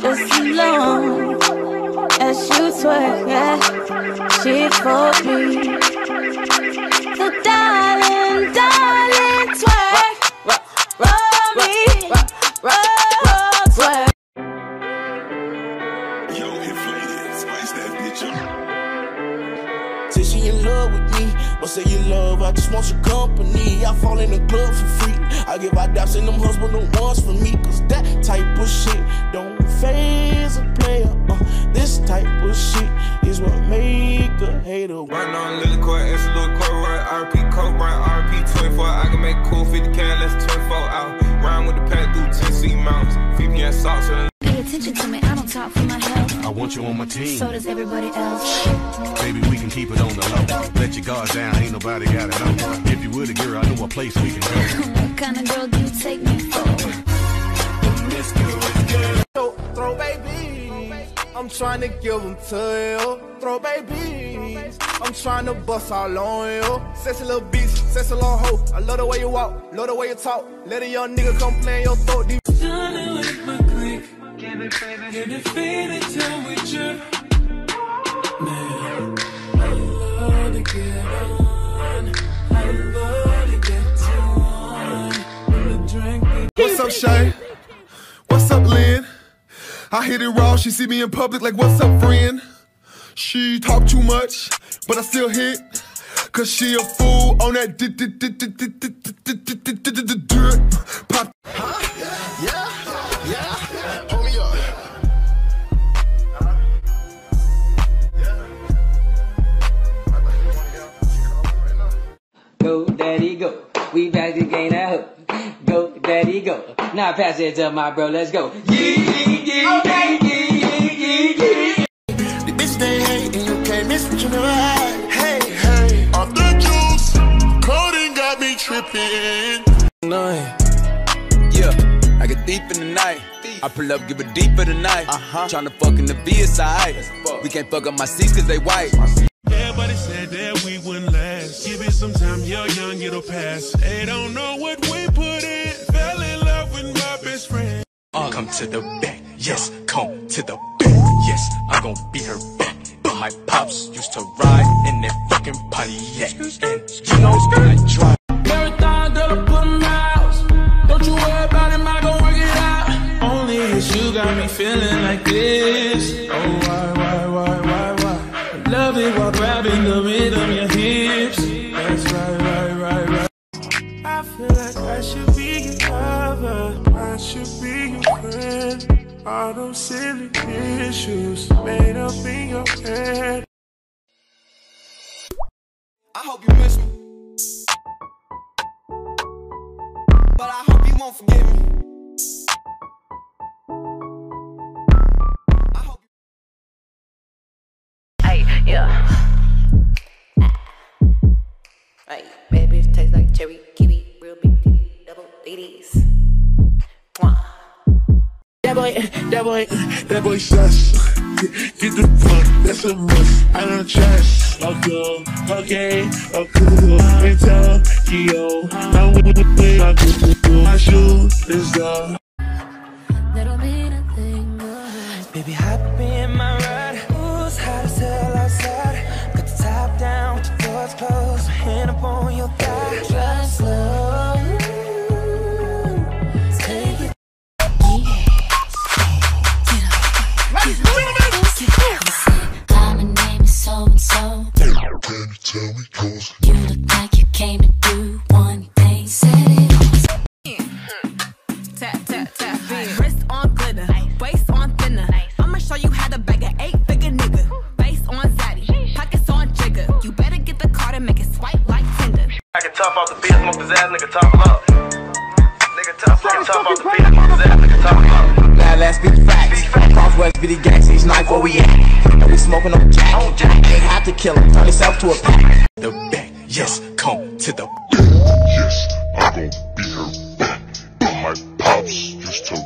just as long as you twerk, yeah. She for me. So darling, darling, twerk, roll me, roll, twerk. Yo, inflated, spice that bitch up. Say she in love with me, but say you love, I just want your company. I fall in the club for free. I give out daps and them husband the ones for me, cause that type of shit don't phase a player. Uh, this type of shit is what make a hater. Right on Lily Court, it's a little court, right? RP Coke, right? RP 24. I can make cool 50 can, less 24 out. Round with the pack through Tennessee mountains. VPN socks and Pay attention to me, I don't talk for my health. I want you on my team. So does everybody else. Baby, we can keep it on the low. Let your guard down, ain't nobody got it know. If you were the girl, I know a place we can go. What kind of girl do you take me for? Yo, throw babies. I'm trying to give them to you. Throw babies. I'm trying to bust all on you. Sexy little bitch, sexy little hoe. I love the way you walk, love the way you talk. Let a young nigga come play in your throat. Deep Stunning with my click. Give it, baby. Give it, feel it till we drip. Man, I love to get on. I love to get to on. When the drink What's up, Shay? I hit it raw, she see me in public like, what's up, friend? She talk too much, but I still hit. Cause she a fool on that. Pop Now pass it to my bro. Let's go. Yee, yee, yee, yee, yee, yee, yee. The bitch they hate and you can't miss what you never had. Hey, hey. Off the juice, codeine got me tripping. Nine. Yeah, I get deep in the night. I pull up, give it deep for the night. Uh-huh. Tryna fuck in the VSI. We can't fuck up my seats cause they white. Everybody said that we wouldn't last. Give it some time, you're young, it'll pass. They don't know what we put in. To the back, yes, come to the back, yes, I'm gon' beat her back. But My pops used to ride in that fucking Pontiac, and you know I drive. Marathon, girl, I out. Don't you worry about him, I gon' work it out. Only it's you got me feeling like this. Oh, why, why, why, why, why? I love it while grabbing the rhythm, of your hips. That's right, friend. All those silly issues made up in your head. I hope you miss me. But I hope you won't forget me. I hope Hey, yeah. Boy, that boy, that boy sus. Get the fuck, that's a must. I don't trust. Okay, okay, okay. And Tokyo, I'm with the My shoe is the. That'll mean a thing, but Baby, hop in my ride. Ooh, it's hot as hell outside. Put the top down with the doors closed. My hand up on your thigh. You look like you came to do one thing. Set it on. Tap, tap, tap, in. Wrist on glitter, waist on thinner. I'ma show you how to bag an eight figure nigga. Face on zaddy, pockets on jigger. You better get the card and make it swipe like Tinder. I can top off the beat, smoke his ass, nigga top up. Nigga top, nigga top off the beat, smoke his ass, nigga top up. Now let's speak facts. Crosswest be the gang, stage knife where we at. And we smoking on Jack. They had Ain't have to kill him. Turn himself to a pack. The back, yes, come to the back. Yes, I gon' be her back. But my pops used to